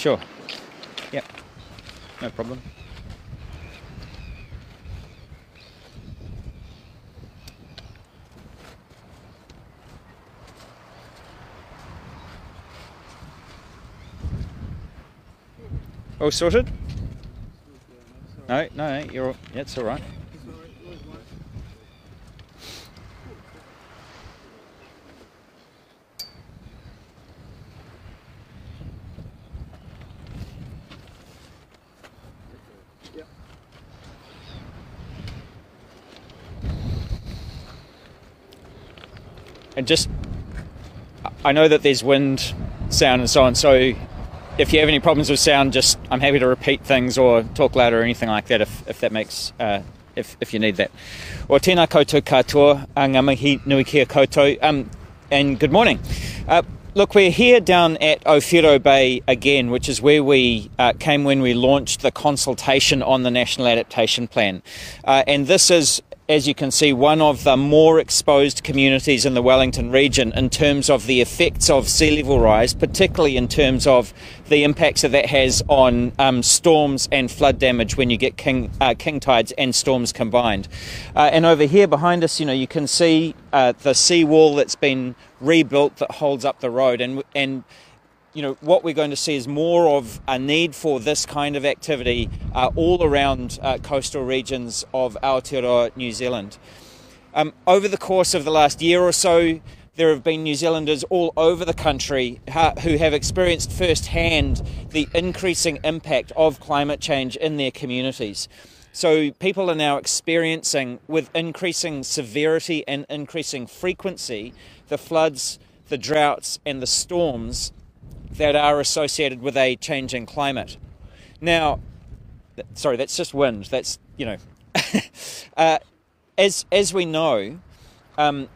Sure. Yep. No problem. All sorted? No, no, you're it's all right. And just, I know that there's wind, sound, and so on. So if you have any problems with sound, just I'm happy to repeat things or talk louder or anything like that if, if that makes uh, if, if you need that. O tēnā koutou katoa, a ngā mihi nui kia um, and good morning. Uh, look, we're here down at Owhiro Bay again, which is where we uh, came when we launched the consultation on the National Adaptation Plan. Uh, and this is as you can see, one of the more exposed communities in the Wellington region in terms of the effects of sea level rise, particularly in terms of the impacts that that has on um, storms and flood damage when you get king, uh, king tides and storms combined. Uh, and over here behind us, you know, you can see uh, the seawall that's been rebuilt that holds up the road, and and you know, what we're going to see is more of a need for this kind of activity uh, all around uh, coastal regions of Aotearoa, New Zealand. Um, over the course of the last year or so, there have been New Zealanders all over the country who have experienced firsthand the increasing impact of climate change in their communities. So people are now experiencing, with increasing severity and increasing frequency, the floods, the droughts, and the storms that are associated with a changing climate. Now, sorry, that's just wind. That's, you know, uh, as, as we know, um,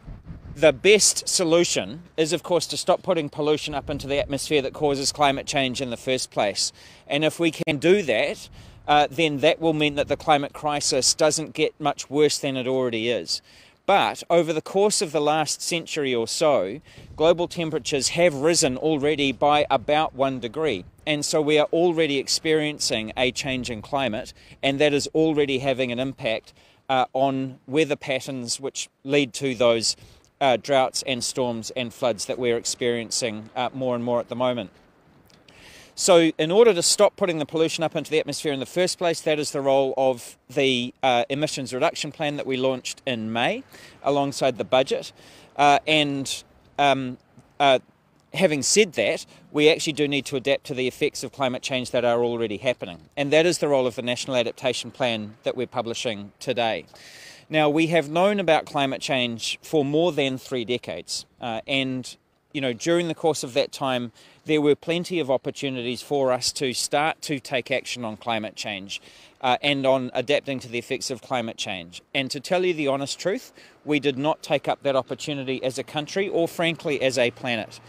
the best solution is, of course, to stop putting pollution up into the atmosphere that causes climate change in the first place. And if we can do that, uh, then that will mean that the climate crisis doesn't get much worse than it already is. But over the course of the last century or so, global temperatures have risen already by about one degree. And so we are already experiencing a change in climate, and that is already having an impact uh, on weather patterns which lead to those uh, droughts and storms and floods that we're experiencing uh, more and more at the moment. So, in order to stop putting the pollution up into the atmosphere in the first place, that is the role of the uh, emissions reduction plan that we launched in May alongside the budget. Uh, and um, uh, having said that, we actually do need to adapt to the effects of climate change that are already happening. And that is the role of the National Adaptation Plan that we're publishing today. Now, we have known about climate change for more than three decades. Uh, and, you know, during the course of that time, there were plenty of opportunities for us to start to take action on climate change uh, and on adapting to the effects of climate change. And to tell you the honest truth, we did not take up that opportunity as a country or, frankly, as a planet.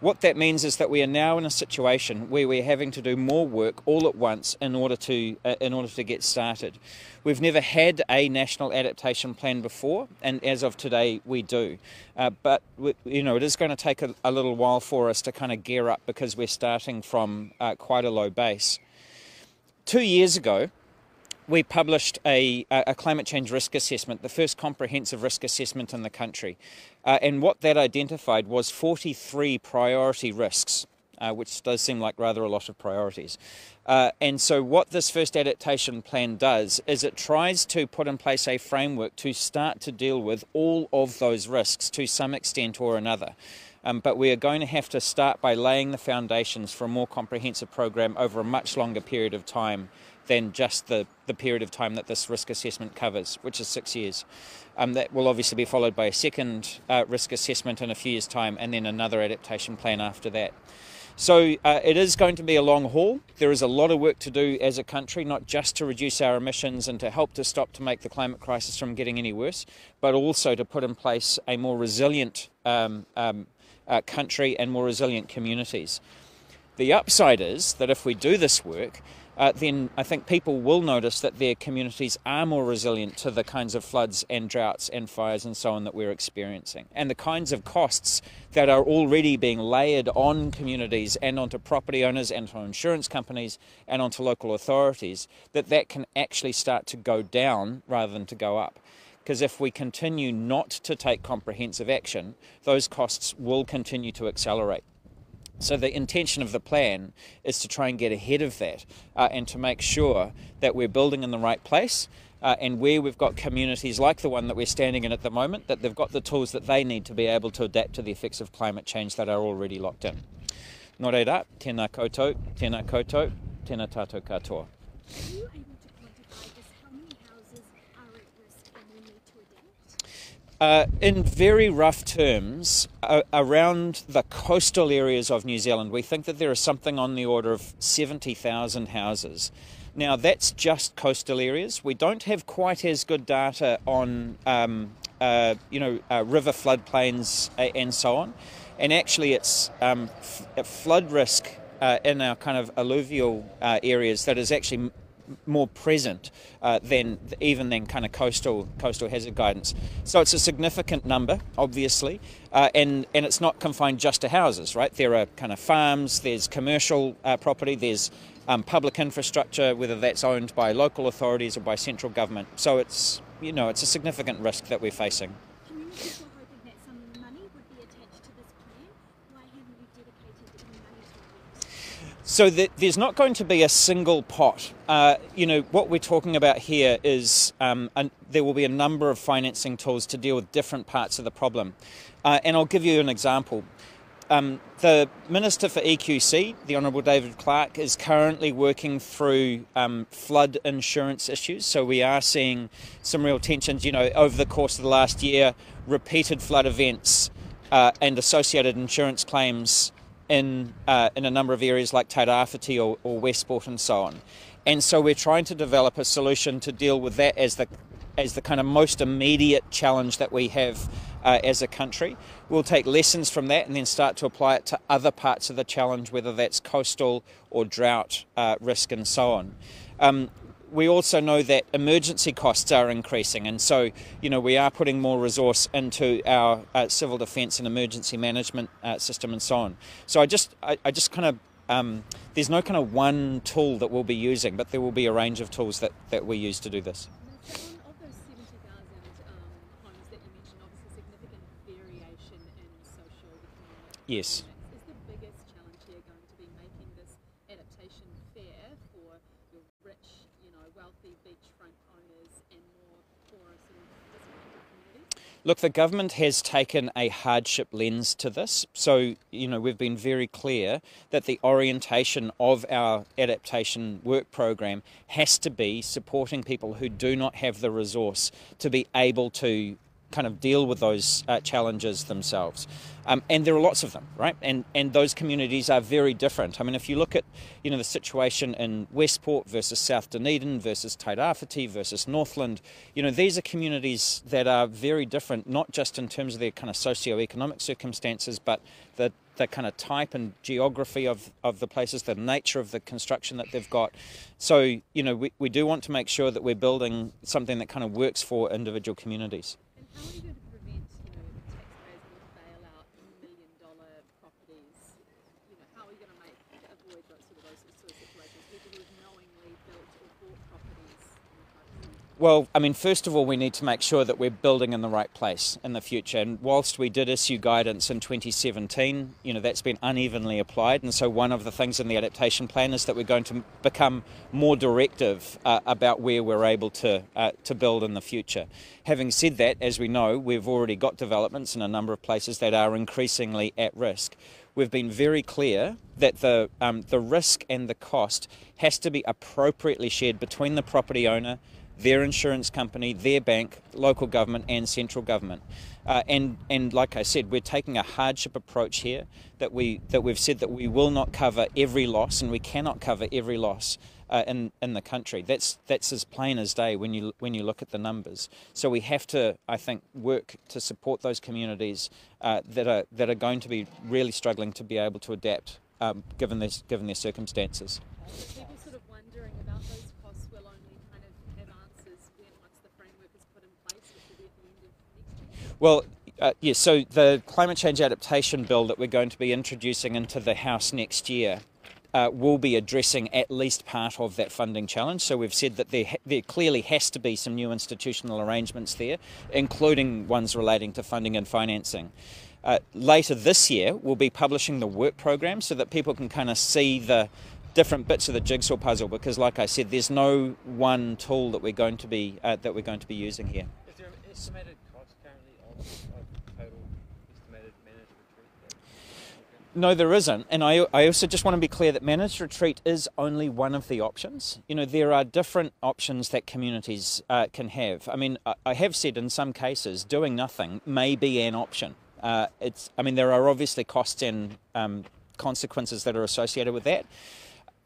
What that means is that we are now in a situation where we're having to do more work all at once in order to uh, in order to get started. We've never had a national adaptation plan before, and as of today, we do. Uh, but we, you know, it is going to take a, a, little while for us to kind of gear up because we're starting from uh, quite a low base. Two years ago, we published a, a, climate change risk assessment, the first comprehensive risk assessment in the country. Uh, and what that identified was 43 priority risks, uh, which does seem like rather a lot of priorities. Uh, and so, what this first adaptation plan does is it tries to put in place a framework to start to deal with all of those risks to some extent or another. Um, but we are going to have to start by laying the foundations for a more comprehensive program over a much longer period of time than just the, the period of time that this risk assessment covers, which is six years. Um, that will obviously be followed by a second uh, risk assessment in a few years' time and then another adaptation plan after that. So uh, it is going to be a long haul. There is a lot of work to do as a country, not just to reduce our emissions and to help to stop to make the climate crisis from getting any worse, but also to put in place a more resilient um, um, uh, country and more resilient communities. The upside is that if we do this work, uh, then I think people will notice that their communities are more resilient to the kinds of floods and droughts and fires and so on that we're experiencing. And the kinds of costs that are already being layered on communities and onto property owners and on insurance companies and onto local authorities, that that can actually start to go down rather than to go up because if we continue not to take comprehensive action, those costs will continue to accelerate. So the intention of the plan is to try and get ahead of that uh, and to make sure that we're building in the right place uh, and where we've got communities like the one that we're standing in at the moment, that they've got the tools that they need to be able to adapt to the effects of climate change that are already locked in. Nō reira, tēnā koutou, tēnā koutou, tēnā tātou katoa. Uh, in very rough terms, uh, around the coastal areas of New Zealand, we think that there is something on the order of 70,000 houses. Now, that's just coastal areas. We don't have quite as good data on, um, uh, you know, uh, river floodplains and so on. And actually, it's um, f- flood risk uh, in our kind of alluvial uh, areas that is actually more present uh, than even than kind of coastal coastal hazard guidance. So it's a significant number, obviously, uh, and and it's not confined just to houses, right? There are kind of farms, there's commercial uh, property, there's um, public infrastructure, whether that's owned by local authorities or by central government. So it's you know it's a significant risk that we're facing. So the, there's not going to be a single pot. Uh, you know, what we're talking about here is um, there will be a number of financing tools to deal with different parts of the problem. Uh, and I'll give you an example. Um, the Minister for EQC, the Honourable David Clark, is currently working through um, flood insurance issues. So we are seeing some real tensions. You know, over the course of the last year, repeated flood events uh, and associated insurance claims in uh, in a number of areas like Tairāwhiti or, or Westport and so on. And so we're trying to develop a solution to deal with that as the as the kind of most immediate challenge that we have uh, as a country. We'll take lessons from that and then start to apply it to other parts of the challenge, whether that's coastal or drought uh, risk and so on. Um, we also know that emergency costs are increasing, and so you know we are putting more resource into our uh, civil defence and emergency management uh, system and so on. So I just I, I just kind of um, there's no kind of one tool that we'll be using, but there will be a range of tools that, that we use to do this. Yes. Look, the government has taken a hardship lens to this. So, you know, we've been very clear that the orientation of our adaptation work program has to be supporting people who do not have the resource to be able to kind of deal with those uh, challenges themselves. Um, and there are lots of them, right? And and those communities are very different. I mean, if you look at you know the situation in Westport versus South Dunedin versus Tairāwhiti versus Northland, you know these are communities that are very different, not just in terms of their kind of socio-economic circumstances, but the the kind of type and geography of, of the places, the nature of the construction that they've got. So, you know, we, we do want to make sure that we're building something that kind of works for individual communities. How are you going to prevent, you know, taxpayers having to bail out million dollar properties? You know, how are you going to make avoid those sort of those sort of situations? People who have knowingly built or bought properties. Well, I mean, first of all, we need to make sure that we're building in the right place in the future. And whilst we did issue guidance in 2017, you know, that's been unevenly applied. And so, one of the things in the adaptation plan is that we're going to become more directive uh, about where we're able to uh, to build in the future. Having said that, as we know, we've already got developments in a number of places that are increasingly at risk. We've been very clear that the, um, the risk and the cost has to be appropriately shared between the property owner, their insurance company, their bank, local government, and central government. Uh, and and like I said, we're taking a hardship approach here. That we that we've said that we will not cover every loss, and we cannot cover every loss uh, in in the country. That's that's as plain as day when you when you look at the numbers. So we have to, I think, work to support those communities uh, that are that are going to be really struggling to be able to adapt, um, given this given their circumstances. People sort of wondering Well, uh, yes, so the climate change adaptation bill that we're going to be introducing into the House next year uh, will be addressing at least part of that funding challenge. So we've said that there, ha- there clearly has to be some new institutional arrangements there, including ones relating to funding and financing. Uh, later this year, we'll be publishing the work program so that people can kind of see the different bits of the jigsaw puzzle. Because, like I said, there's no one tool that we're going to be uh, that we're going to be using here. Is there an estimated No, there isn't. And I, I also just want to be clear that managed retreat is only one of the options. You know, there are different options that communities uh, can have. I mean, I, I have said in some cases doing nothing may be an option. Uh, it's, I mean, there are obviously costs and um, consequences that are associated with that.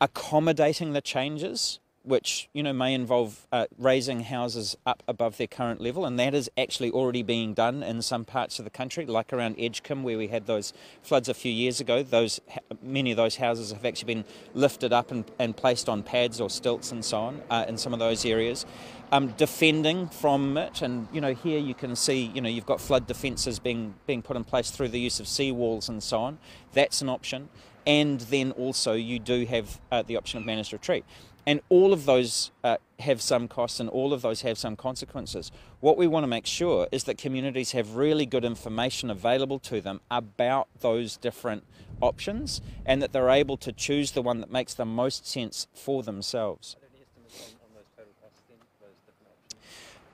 Accommodating the changes which you know may involve uh, raising houses up above their current level, and that is actually already being done in some parts of the country, like around Edgecumbe, where we had those floods a few years ago. Those many of those houses have actually been lifted up and, and placed on pads or stilts and so on uh, in some of those areas. Um, defending from it, and you know here you can see you know you've got flood defences being being put in place through the use of seawalls and so on. That's an option, and then also you do have uh, the option of managed retreat. And all of those uh, have some costs and all of those have some consequences. What we want to make sure is that communities have really good information available to them about those different options and that they're able to choose the one that makes the most sense for themselves.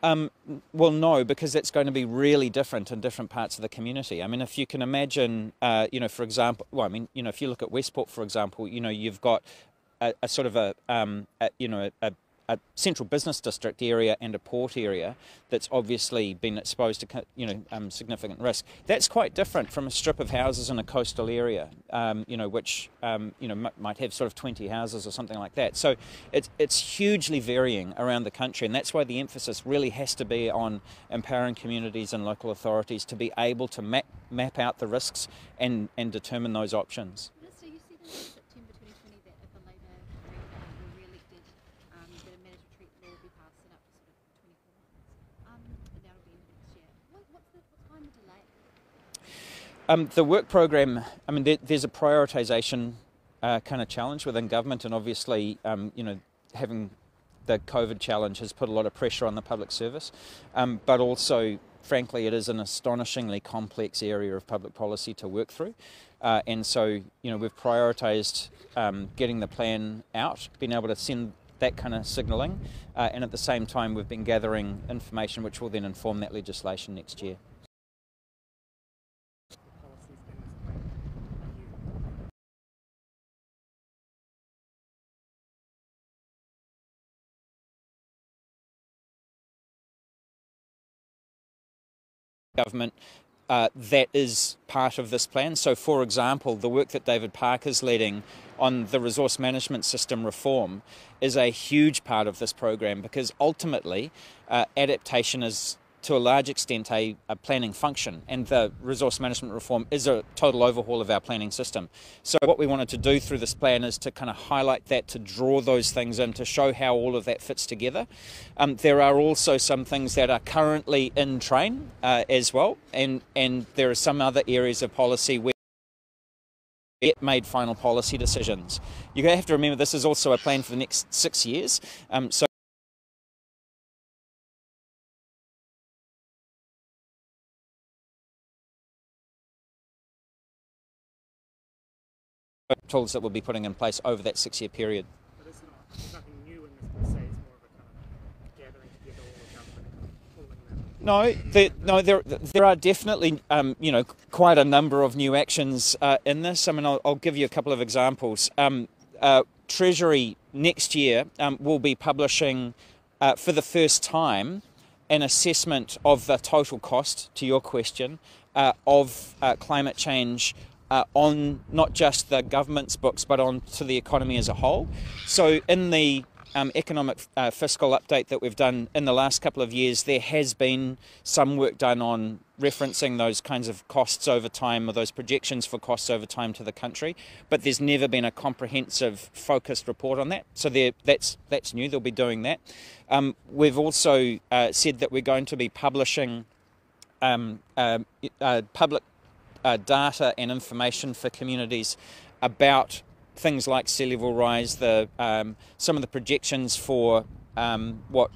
Um, well, no, because it's going to be really different in different parts of the community. I mean, if you can imagine, uh, you know, for example, well, I mean, you know, if you look at Westport, for example, you know, you've got a, a sort of a, um, a you know, a, a central business district area and a port area that's obviously been exposed to you know um, significant risk. That's quite different from a strip of houses in a coastal area, um, you know, which um, you know might have sort of 20 houses or something like that. So it's it's hugely varying around the country, and that's why the emphasis really has to be on empowering communities and local authorities to be able to map map out the risks and and determine those options. Minister, you said in September 2020 that if a Labor government were re-elected, um, that a managed retreat law would be passed in up to sort of 24 months. Um, and that'll be into next year. What, what's the what's behind the delay? Um, the work program, I mean, there, there's a prioritisation uh, kind of challenge within government, and obviously, um, you know, having the COVID challenge has put a lot of pressure on the public service, um, but also, frankly, it is an astonishingly complex area of public policy to work through. Uh, and so, you know, we've prioritised um, getting the plan out, being able to send that kind of signalling, uh, and at the same time, we've been gathering information which will then inform that legislation next year. policies in this plan are you government uh, that is part of this plan. So, for example, the work that David Parker is leading on the resource management system reform is a huge part of this program because ultimately uh, adaptation is to a large extent a, a planning function and the resource management reform is a total overhaul of our planning system. So what we wanted to do through this plan is to kind of highlight that, to draw those things in, to show how all of that fits together. Um, there are also some things that are currently in train uh, as well and, and there are some other areas of policy where yet made final policy decisions. You have to remember this is also a plan for the next six years. Um, so tools that we'll be putting in place over that six-year period. but it's not there's nothing new in this per se, it's more of a kind of gathering together all the government and kind of pulling them. No, there, no, there, there are definitely, um, you know, quite a number of new actions uh, in this. I mean, I'll, I'll give you a couple of examples. Um, uh, Treasury next year um, will be publishing, uh, for the first time, an assessment of the total cost. To your question, uh, of uh, climate change. Uh, on not just the government's books, but on to the economy as a whole. So, in the um, economic uh, fiscal update that we've done in the last couple of years, there has been some work done on referencing those kinds of costs over time or those projections for costs over time to the country. But there's never been a comprehensive, focused report on that. So that's that's new. They'll be doing that. Um, we've also uh, said that we're going to be publishing um, um, uh, public uh, data and information for communities about things like sea level rise, the um, some of the projections for um, what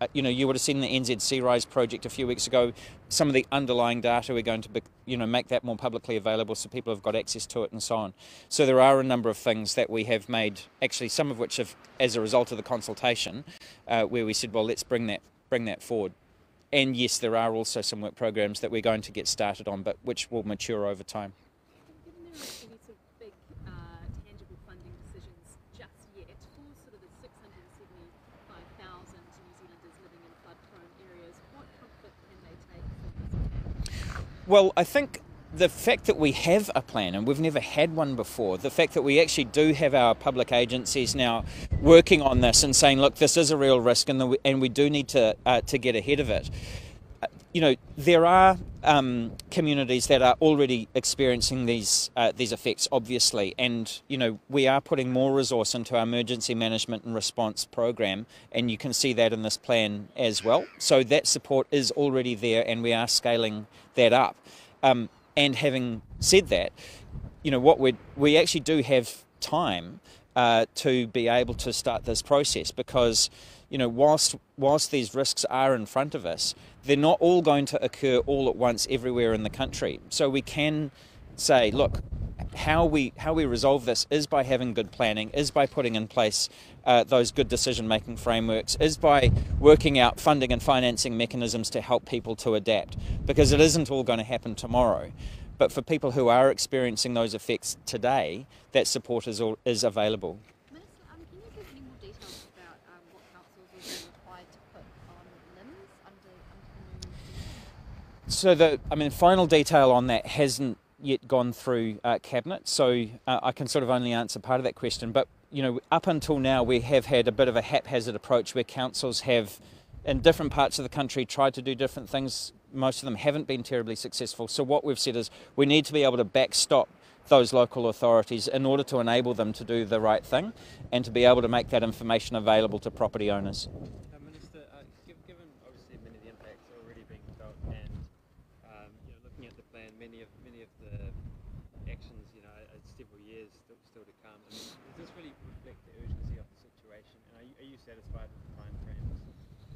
uh, you know, you would have seen the NZ Sea Rise project a few weeks ago. Some of the underlying data we're going to, be, you know, make that more publicly available so people have got access to it and so on. So there are a number of things that we have made, actually, some of which have, as a result of the consultation, uh, where we said, well, let's bring that bring that forward. And yes, there are also some work programs that we're going to get started on, but which will mature over time. Given there aren't any sort of big, uh, tangible funding decisions just yet for sort of the 675,000 New Zealanders living in flood-prone areas, what comfort can they take from this plan? Well, I think the fact that we have a plan and we've never had one before, the fact that we actually do have our public agencies now working on this and saying, look, this is a real risk and, the, and we do need to, uh, to get ahead of it. Uh, You know, there are um, communities that are already experiencing these uh, these effects, obviously, and you know we are putting more resource into our emergency management and response program, and you can see that in this plan as well. So that support is already there, and we are scaling that up. Um, and having said that, you know what we we actually do have time uh, to be able to start this process because you know whilst whilst these risks are in front of us, they're not all going to occur all at once everywhere in the country. So we can say, look, how we how we resolve this is by having good planning, is by putting in place uh, those good decision making frameworks, is by working out funding and financing mechanisms to help people to adapt, because it isn't all going to happen tomorrow. But for people who are experiencing those effects today, that support is all, is available. Minister, um, can you give any more details about um, what councils will be required to put on LIMs under, under the? So the, I mean, final detail on that hasn't yet gone through uh, cabinet, so uh, I can sort of only answer part of that question. But you know, up until now, we have had a bit of a haphazard approach where councils have, in different parts of the country, tried to do different things. Most of them haven't been terribly successful. So what we've said is we need to be able to backstop those local authorities in order to enable them to do the right thing and to be able to make that information available to property owners. Uh, Minister, uh, giv- given obviously many of the impacts are already being felt, and um, you know, looking at the plan, many of many of the actions, you know, are several years still, still to come. I mean, does this really the urgency of the situation? And are you, are you satisfied with the timeframes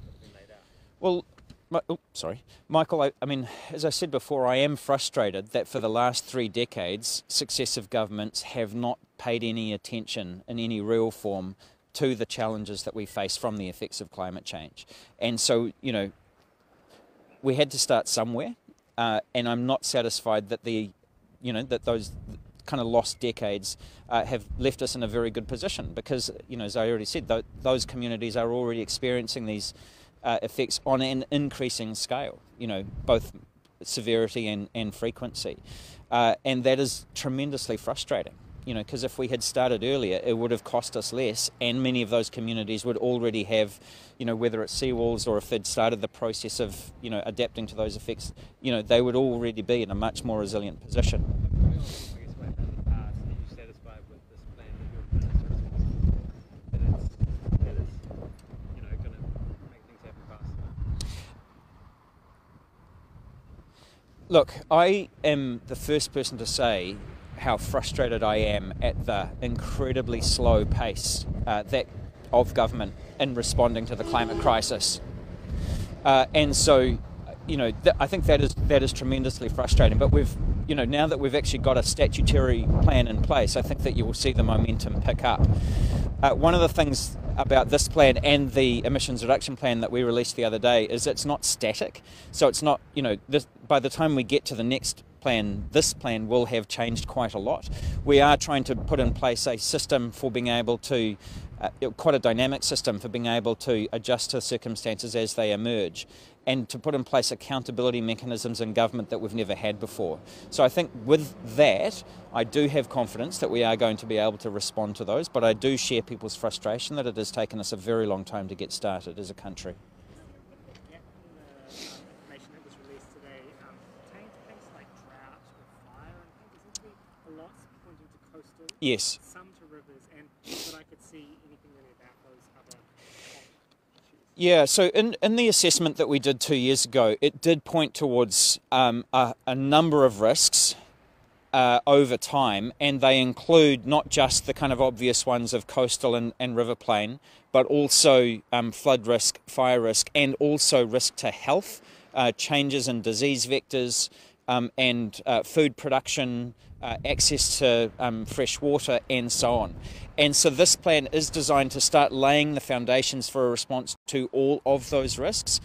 that have been laid out? Well, Mi- oh, sorry, Michael. I, I mean, as I said before, I am frustrated that for the last three decades, successive governments have not paid any attention in any real form to the challenges that we face from the effects of climate change. And so, you know, we had to start somewhere, uh, and I'm not satisfied that the, you know, that those kind of lost decades uh, have left us in a very good position because, you know, as I already said, th- those communities are already experiencing these uh, effects on an increasing scale, you know, both severity and, and frequency. Uh, and that is tremendously frustrating, you know, because if we had started earlier, it would have cost us less, and many of those communities would already have, you know, whether it's seawalls or if they'd started the process of, you know, adapting to those effects, you know, they would already be in a much more resilient position. But putting on, I guess, what happened in the past, are you satisfied with this plan that your minister is responsible for? That it's, that it's you know, going to make things happen faster? Look, I am the first person to say how frustrated I am at the incredibly slow pace uh, that of government in responding to the climate crisis. Uh, and so, you know, th- I think that is that is tremendously frustrating. But we've, you know, now that we've actually got a statutory plan in place, I think that you will see the momentum pick up. Uh, one of the things about this plan and the emissions reduction plan that we released the other day is it's not static. So it's not, you know, this, by the time we get to the next plan, this plan will have changed quite a lot. We are trying to put in place a system for being able to, uh, quite a dynamic system for being able to adjust to circumstances as they emerge and to put in place accountability mechanisms in government that we've never had before. So I think with that, I do have confidence that we are going to be able to respond to those, but I do share people's frustration that it has taken us a very long time to get started as a country. Yeah, in the um, information that was released today, um, pertaining to things like drought or fire and things, there seems to be a lot pointing to coastal, Yes. some to rivers, and but I could see anything really about those other. Yeah, so in, in the assessment that we did two years ago, it did point towards um, a, a number of risks uh, over time, and they include not just the kind of obvious ones of coastal and, and river plain, but also um, flood risk, fire risk, and also risk to health, uh, changes in disease vectors, um, and uh, food production, uh, access to um, fresh water, and so on. And so this plan is designed to start laying the foundations for a response to all of those risks.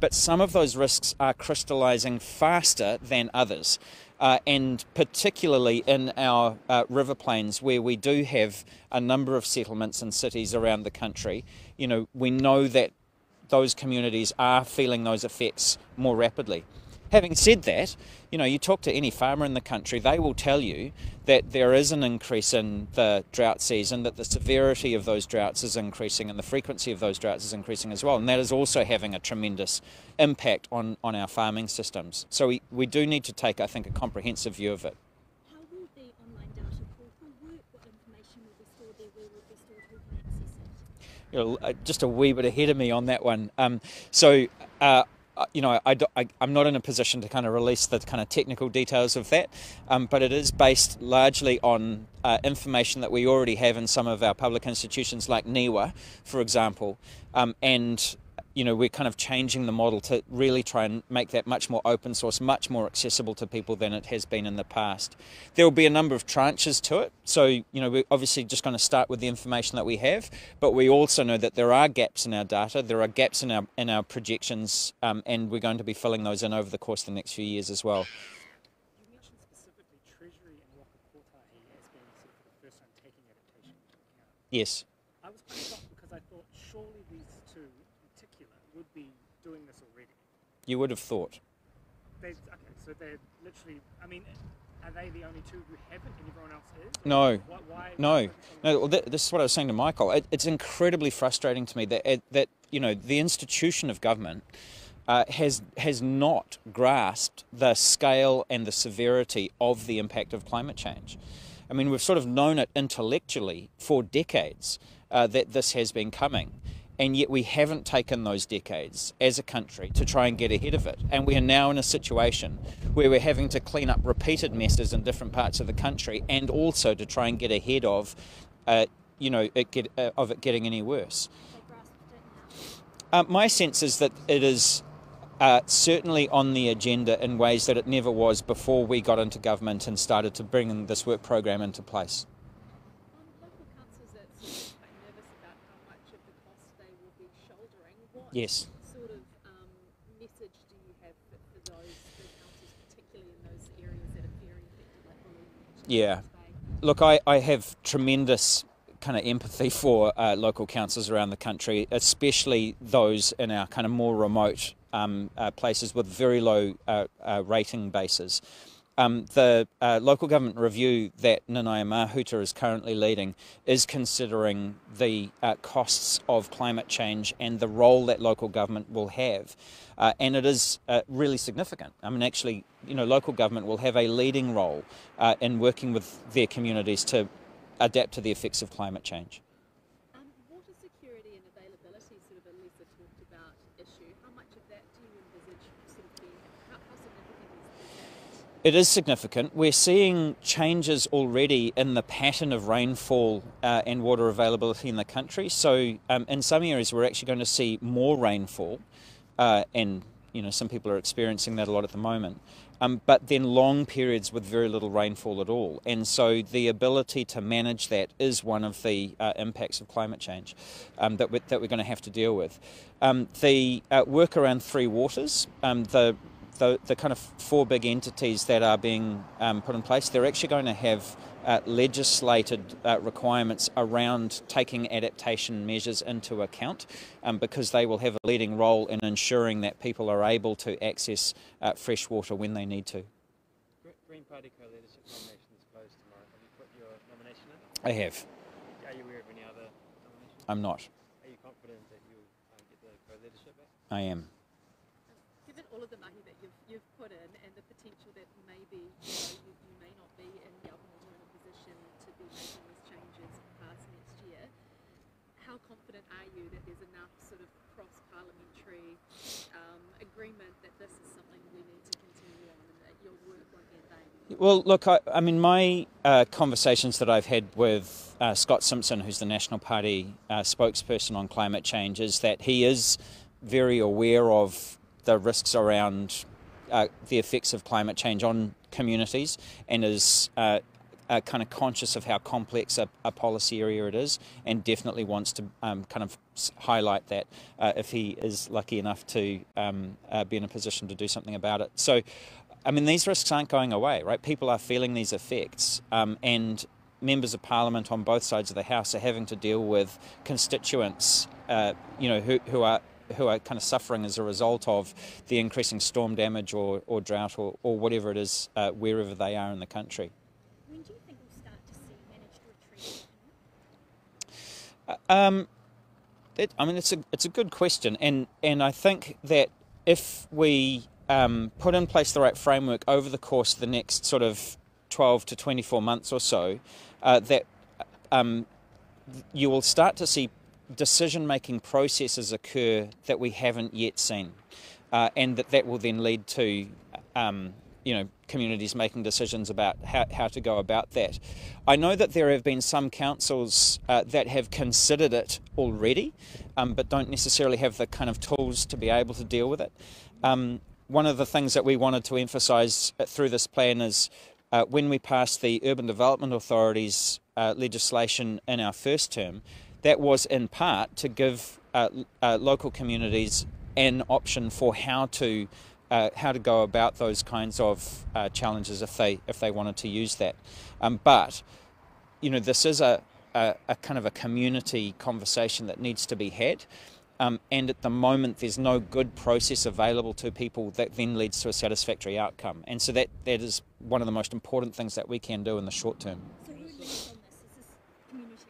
But some of those risks are crystallizing faster than others. Uh, and particularly in our uh, river plains where we do have a number of settlements and cities around the country, you know, we know that those communities are feeling those effects more rapidly. Having said that, you know, you talk to any farmer in the country, they will tell you that there is an increase in the drought season, that the severity of those droughts is increasing and the frequency of those droughts is increasing as well. And that is also having a tremendous impact on, on our farming systems. So we, we do need to take, I think, a comprehensive view of it. How will the online data portal work? What information will be stored there? Where will be stored? Who can access it? you know, uh, just a wee bit ahead of me on that one. Um, so, uh, you know, I, I, am not in a position to kind of release the kind of technical details of that, um, but it is based largely on uh, information that we already have in some of our public institutions like NIWA, for example, um, and you know, we're kind of changing the model to really try and make that much more open source, much more accessible to people than it has been in the past. There will be a number of tranches to it. So, you know, we're obviously just going to start with the information that we have, but we also know that there are gaps in our data, there are gaps in our in our projections, um, and we're going to be filling those in over the course of the next few years as well. You mentioned specifically Treasury and Waka Kotahi as being sort of the first time taking adaptation into account. Yes. I was quite shocked because I thought surely these two in particular would be doing this already. You would have thought. They, okay, so they're literally, I mean, are they the only two who haven't and everyone else is? No. Why, why No, no. Well, th- this is what I was saying to Michael. It, it's incredibly frustrating to me that that you know the institution of government uh, has has not grasped the scale and the severity of the impact of climate change. I mean, we've sort of known it intellectually for decades uh, that this has been coming. And yet, we haven't taken those decades as a country to try and get ahead of it. And we are now in a situation where we're having to clean up repeated messes in different parts of the country and also to try and get ahead of, uh, you know, it get, uh, of it getting any worse. Uh, my sense is that it is uh, certainly on the agenda in ways that it never was before we got into government and started to bring this work program into place. On local councils that seem quite nervous about how much of the cost they will be shouldering, what Yes. sort of um, message do you have for, those councils, particularly in those areas that are very affected, like Balloon Yeah. Look, I, I have tremendous kind of empathy for uh, local councils around the country, especially those in our kind of more remote um, uh, places with very low uh, uh, rating bases. Um, the uh, local government review that Nanaia Mahuta is currently leading is considering the uh, costs of climate change and the role that local government will have. Uh, and it is uh, really significant. I mean, actually, you know, local government will have a leading role uh, in working with their communities to adapt to the effects of climate change. Um, water security and availability, sort of a lesser talked about issue. How much of that do you envisage sort of being? How, how significant is, is that? It is significant. We're seeing changes already in the pattern of rainfall uh, and water availability in the country. So, um, in some areas, we're actually going to see more rainfall, uh, and you know some people are experiencing that a lot at the moment. Um, but then long periods with very little rainfall at all, and so the ability to manage that is one of the uh, impacts of climate change um, that we're, that we're going to have to deal with. Um, the uh, work around three waters, um, the the, the kind of four big entities that are being um, put in place, they're actually going to have uh, legislated uh, requirements around taking adaptation measures into account um, because they will have a leading role in ensuring that people are able to access uh, fresh water when they need to. Gre- Green Party co-leadership nomination is closed tomorrow. Have you put your nomination in? I have. Are you aware of any other nominations? I'm not. Are you confident that you'll uh, get the co-leadership back? I am. Given all of the mahi that you've, you've put in and the potential that maybe you, may not be in government or in a position to be making these changes past next year, how confident are you that there's enough sort of cross-parliamentary um, agreement that this is something we need to continue on and that your work won't in vain? Well, look, I, I mean, my uh, conversations that I've had with uh, Scott Simpson, who's the National Party uh, spokesperson on climate change, is that he is very aware of the risks around uh, the effects of climate change on communities and is uh, uh, kind of conscious of how complex a, a, policy area it is and definitely wants to um, kind of highlight that uh, if he is lucky enough to um, uh, be in a position to do something about it. So, I mean, these risks aren't going away, right? People are feeling these effects, um, and members of parliament on both sides of the house are having to deal with constituents, uh, you know, who, who are who are kind of suffering as a result of the increasing storm damage or, or drought or, or whatever it is uh, wherever they are in the country. When do you think we'll start to see managed retreat? Uh, um, it, I mean, it's a it's a good question, and and I think that if we um, put in place the right framework over the course of the next sort of twelve to twenty four months or so, uh, that um, you will start to see decision making processes occur that we haven't yet seen, uh, and that that will then lead to um, you know communities making decisions about how, how to go about that. I know that there have been some councils uh, that have considered it already, um, but don't necessarily have the kind of tools to be able to deal with it. Um, one of the things that we wanted to emphasise through this plan is uh, when we passed the Urban Development Authority's uh, legislation in our first term, that was in part to give uh, uh, local communities an option for how to uh, how to go about those kinds of uh, challenges if they if they wanted to use that. Um, but you know, this is a, a, a, kind of a community conversation that needs to be had. Um, and at the moment, there's no good process available to people that then leads to a satisfactory outcome. And so that, that is one of the most important things that we can do in the short term. So who leads on this? Is this community?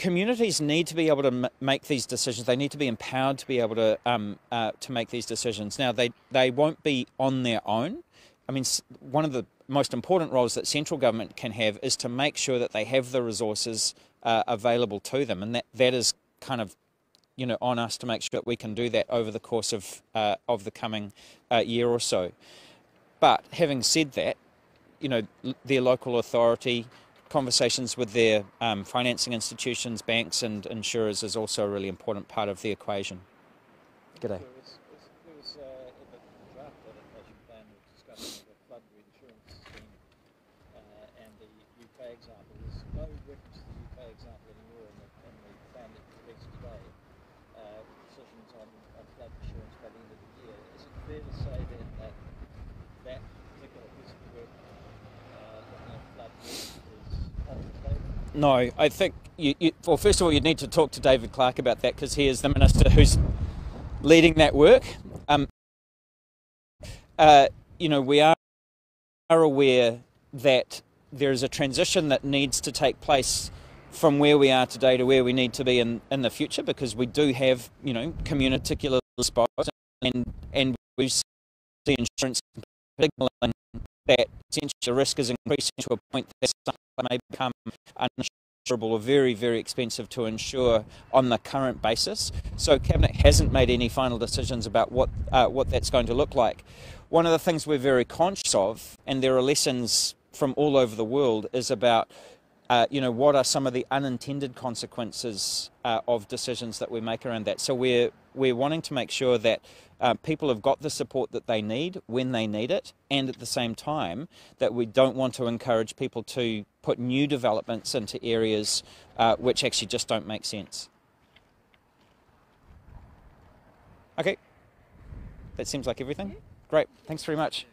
Communities need to be able to m- make these decisions. They need to be empowered to be able to um, uh, to make these decisions. Now, they they won't be on their own. I mean, one of the most important roles that central government can have is to make sure that they have the resources uh, available to them, and that that is kind of you know on us to make sure that we can do that over the course of uh, of the coming uh, year or so. But having said that, you know, their local authority conversations with their um, financing institutions, banks, and insurers is also a really important part of the equation. G'day was, there was uh, in the draft adaptation plan we discussed the flood reinsurance scheme uh, and the UK example. There's no reference to the UK example anymore in the, in the plan that you released today. Uh, decisions on, on flood insurance by the end of the year. Is it fair to say then that that particular piece of work uh, looking at flood risk is off the table? No, I think you, you, well, first of all, you'd need to talk to David Clark about that because he is the minister who's leading that work. Um, uh, you know, we are, are aware that there is a transition that needs to take place from where we are today to where we need to be in, in the future because we do have, you know, community spots and, and we see insurance that the risk is increasing to a point that something may become uninsurable or very, very expensive to insure on the current basis. So Cabinet hasn't made any final decisions about what, uh, what that's going to look like. One of the things we're very conscious of, and there are lessons from all over the world, is about uh, you know, what are some of the unintended consequences uh, of decisions that we make around that? So we're we're wanting to make sure that uh, people have got the support that they need when they need it, and at the same time that we don't want to encourage people to put new developments into areas uh, which actually just don't make sense. Okay, that seems like everything. Great, thanks very much.